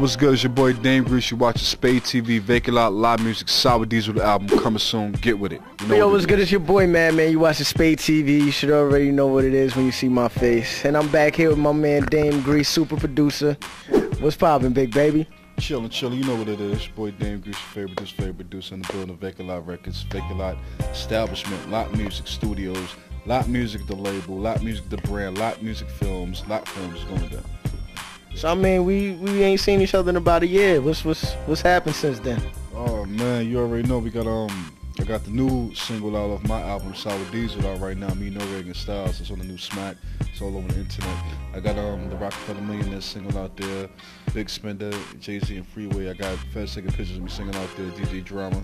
what's good? It's your boy Dame Grease. You watching Spade TV, Vacant Lot, Live Music, Sour Diesel album coming soon. Get with it. You know Yo, what what's good? It's your boy, man, man. You watching Spade TV. You should already know what it is when you see my face. And I'm back here with my man Dame Grease, super producer. What's poppin', big baby? Chillin', chillin'. You know what it is. Your boy Dame Grease, your favorite producer, favorite producer in the building. Vacant Lot Records, Vacant Lot Establishment, Lot Music Studios, Lot Music the label, Lot Music the brand, Lot Music Films, Lot Films going down. So I mean, we we ain't seen each other in about a year. What's what's what's happened since then? Oh man, you already know we got um I got the new single out of my album Sour Diesel out right now. Me, Noreaga Styles. It's on the new Smack. It's all over the internet. I got um the Rockefeller Millionaire single out there. Big Spender, Jay Z and Freeway. I got Feds taking pictures of me singing out there. DJ Drama.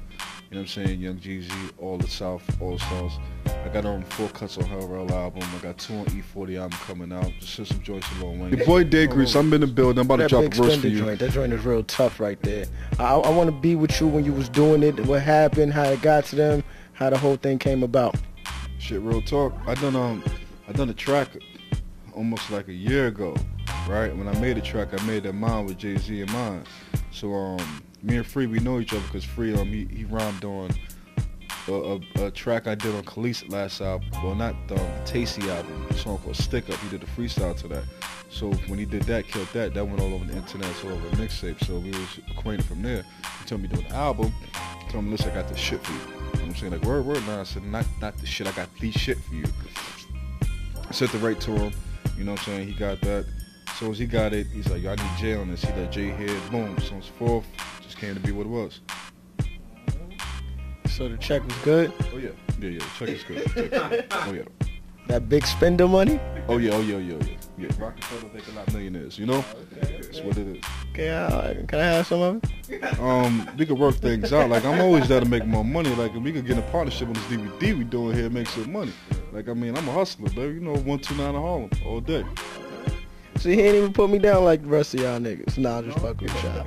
You know what I'm saying? Young Jeezy, all the South, all stars. I got on four cuts on Hell Rell album. I got two on E40 album coming out. Just hear some joints along Wayne. Your boy Dame Grease, I'm in the building. I'm about to drop a verse for you. Joint, that joint is real tough right there. I, I want to be with you when you was doing it. What happened? How it got to them? How the whole thing came about? Shit, real talk. I done um, I done a track almost like a year ago, right? When I made the track, I made that mine with Jay Z in mind. So um, me and Free, we know each other because Free um he, he rhymed on a, a, a, track I did on Khalees last album. Well, not the um, Tasty album. A song called Stick Up. He did a freestyle to that. So when he did that, killed that. That went all over the internet, all over the mixtape. So we was acquainted from there. He told me to do an album. He told me, listen, I got the shit for you. I'm saying like word, word. Now I said, not not the shit. I got the shit for you. I sent the right to him. You know what I'm saying? He got that. So as he got it, he's like, I need Jay on this. He let Jay head, boom. So it's fourth. Just came to be what it was. So the check was good? Oh yeah. Yeah, yeah. Check is good. Check. oh yeah. That big spender money? Oh yeah, oh yeah, yeah, yeah. Yeah, Rockefeller make a lot of millionaires, you know? Okay, That's what it is. Can I, can I have some of it? Um, we could work things out. Like I'm always there to make more money. Like if we could get a partnership on this DVD we doing here, make some money. Like I mean, I'm a hustler, baby. You know, one two nine in Harlem all day. He ain't even put me down like the rest of y'all niggas. Nah, just fuck with y'all.